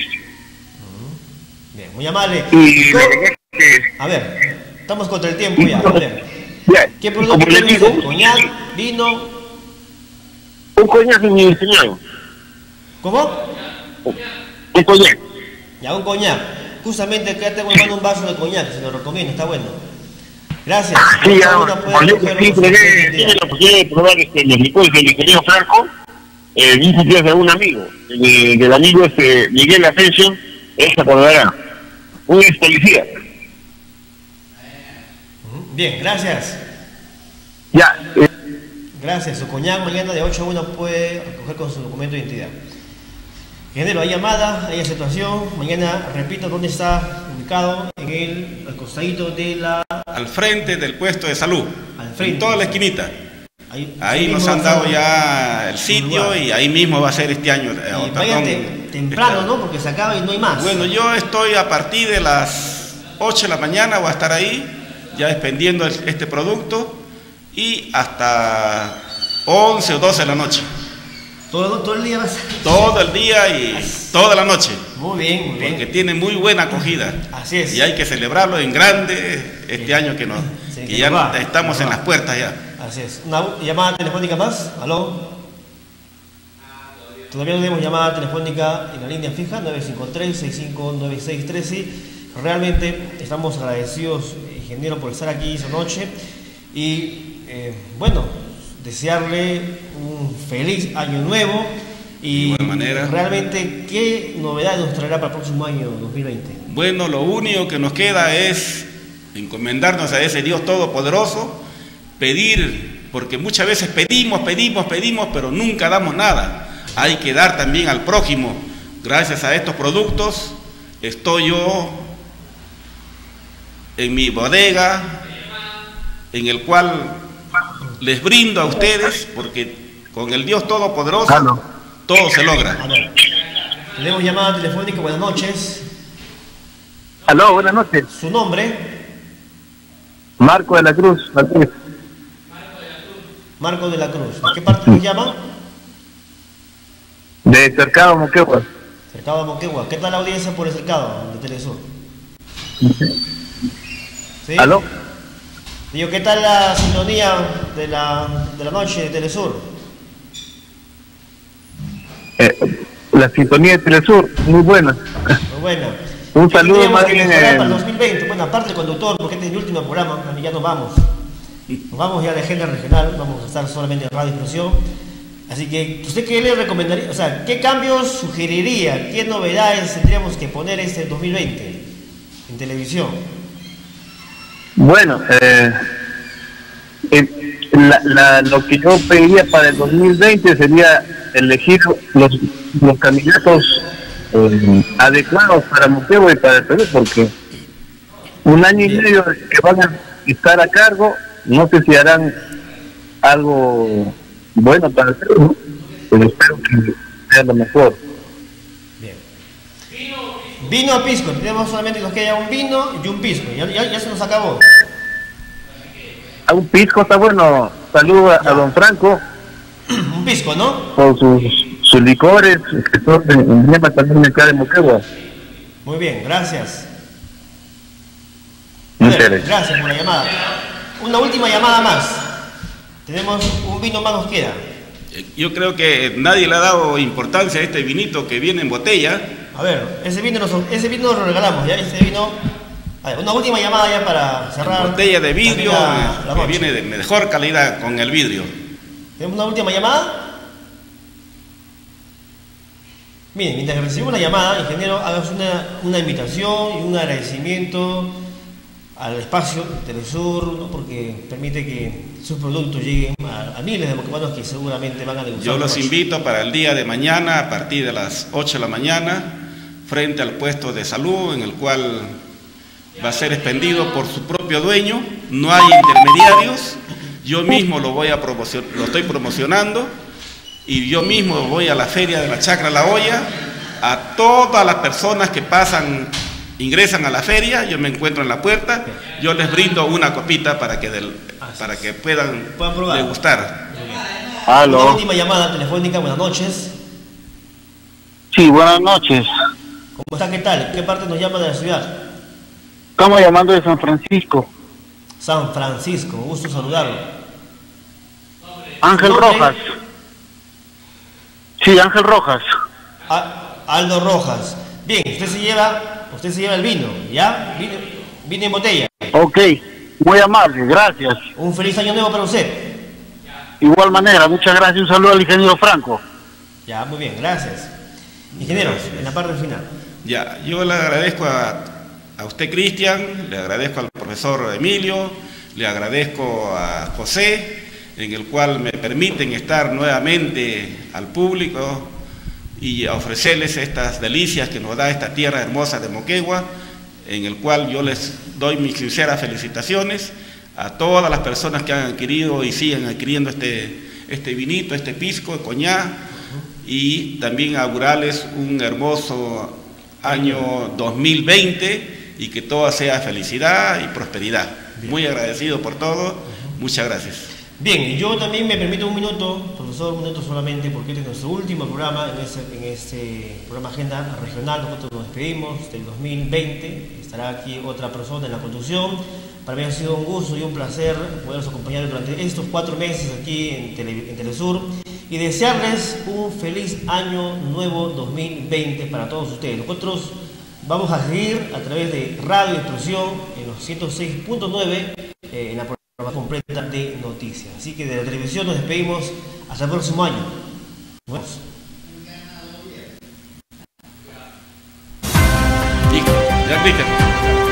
Bien, muy amable. Y la verdad que, A ver, estamos contra el tiempo ya. A ver, ya, ¿qué como producto le quiere digo? ¿Coñac? ¿Vino? un coñac mi señor, ¿Cómo? un coñac. Ya, un coñac. Justamente acá tengo en mano un vaso de coñac, se lo recomiendo, está bueno. Gracias. Sí, ya, digo, recogerlo sí, tuve la oportunidad de probar este, los licores del ingeniero Franco, eh, un cumpleaños de un amigo, de- del amigo este, Miguel Asensio, él se acordará, un ex policía. Bien, gracias. Ya, eh, Gracias. Su coñac mañana de 8 a 1 puede recoger con su documento de identidad. Ingeniero, hay llamada, hay aceptación. Mañana, repito, ¿dónde está ubicado? En el al costadito de la... Al frente del puesto de salud. Al frente. En toda la esquinita. Ahí, Ahí nos han dado ya el sitio lugar. y ahí mismo va a ser este año. eh, Y perdón, vayan te- temprano, ¿no? Porque se acaba y no hay más. Bueno, yo estoy a partir de las 8 de la mañana, voy a estar ahí, ya expendiendo este producto, y hasta 11 o 12 de la noche. Todo, todo el día vas Todo el día y toda la noche. Muy bien, muy bien. Porque tiene muy buena acogida. Así es. Y hay que celebrarlo en grande este año que, nos, Sí, que que ya nos va, estamos en las puertas ya. Así es. Una llamada telefónica más. ¿Aló? Todavía no tenemos llamada telefónica en la línea fija 953-659613. Realmente estamos agradecidos, ingeniero, por estar aquí esta noche. Y eh, bueno, desearle un feliz año nuevo Y manera. realmente, ¿qué novedades nos traerá para el próximo año 2020? Bueno, lo único que nos queda es encomendarnos a ese Dios Todopoderoso, pedir, porque muchas veces pedimos, pedimos, pedimos, pero nunca damos nada. Hay que dar también al prójimo. Gracias a estos productos estoy yo en mi bodega, en el cual les brindo a ustedes, porque con el Dios Todopoderoso todo se logra. Tenemos llamada telefónica, buenas noches. Aló, buenas noches. ¿Su nombre? Marco de la Cruz, Martínez. Marco de la Cruz. ¿De qué parte nos llama? De Cercado Moquegua. Cercado Moquegua. ¿Qué tal la audiencia por el cercado de Telesur? ¿Sí? ¿Aló? Digo, ¿qué tal la sintonía de la, de la noche de Telesur? Eh, la sintonía de Telesur, muy buena. Muy buena. Un ¿Qué saludo más bien. eh, para el 2020? Bueno, aparte conductor, porque este es mi último programa, a mí ya nos vamos. Nos vamos ya de agenda regional, vamos a estar solamente en Radio Explosión. Así que, ¿usted qué le recomendaría? O sea, ¿qué cambios sugeriría? ¿Qué novedades tendríamos que poner este 2020 en televisión? Bueno, eh, eh, lo que yo pediría para el 2020 sería elegir los, los candidatos eh, adecuados para Moquegua y para el Perú, porque un año y medio que van a estar a cargo, no sé si harán algo bueno para el Perú, pero espero que sea lo mejor. Vino a pisco, tenemos solamente nos queda un vino y un pisco, ya, ya- ya se nos acabó. A un pisco está bueno. Saludo a, a don Franco <clears throat> Un pisco, ¿no? por sus, sus licores, que son de- emblema también de acá de Moquegua. Muy bien, gracias. Bueno, gracias. Gracias por la llamada. Una última llamada más. Tenemos un vino más nos queda. Yo creo que nadie le ha dado importancia a este vinito que viene en botella. A ver, ese vino, nos, ese vino lo regalamos, ¿ya? Ese vino... A ver, una última llamada ya para cerrar. Botella de vidrio la- la que viene de mejor calidad con el vidrio. ¿Tenemos una última llamada? Miren, mientras recibimos la llamada, ingeniero, hagas una, una invitación y un agradecimiento al espacio Telesur, ¿no? porque permite que sus productos lleguen a, a miles de moqueguanos que seguramente van a degustar. Yo los noche. invito para el día de mañana, a partir de las 8 de la mañana, frente al puesto de salud, en el cual va a ser expendido por su propio dueño, no hay intermediarios, yo mismo lo voy a promocion- lo estoy promocionando y yo mismo voy a la feria de la Chacra La Olla, a todas las personas que pasan, ingresan a la feria, yo me encuentro en la puerta, yo les brindo una copita para que, del- para que puedan probar. degustar. Una última llamada telefónica, buenas noches. Sí, buenas noches. ¿Cómo está? ¿Qué tal? ¿Qué parte nos llama de la ciudad? Estamos llamando de San Francisco. San Francisco, gusto saludarlo. Ángel. Rojas. Sí, Ángel Rojas. A- Aldo Rojas. Bien, usted se lleva, usted se lleva el vino, ¿ya? Vino, vino en botella. Ok, muy amable, gracias. Un feliz año nuevo para usted. Igual manera, muchas gracias. Un saludo al ingeniero Franco. Ya, muy bien, gracias. Ingeniero, en la parte final. Ya, yo le agradezco a, a usted, Cristian, le agradezco al profesor Emilio, le agradezco a José, en el cual me permiten estar nuevamente al público y ofrecerles estas delicias que nos da esta tierra hermosa de Moquegua, en el cual yo les doy mis sinceras felicitaciones a todas las personas que han adquirido y siguen adquiriendo este, este vinito, este pisco, coñac, y también augurarles un hermoso año 2020 y que todo sea felicidad y prosperidad. Muy agradecido por todo, muchas gracias. Bien, yo también me permito un minuto, profesor, un minuto solamente, porque este es nuestro último programa en este, en este programa Agenda Regional. Nosotros nos despedimos del 2020. Estará aquí otra persona en la conducción. Para mí ha sido un gusto y un placer poderlos acompañar durante estos cuatro meses aquí en, Tele- en Telesur y desearles un feliz año nuevo 2020 para todos ustedes. Nosotros vamos a seguir a través de Radio Instrucción en los 106.9 eh, en la programación completa de noticias. Así que de la televisión nos despedimos hasta el próximo año. Nos vemos. Ya, ya, ya.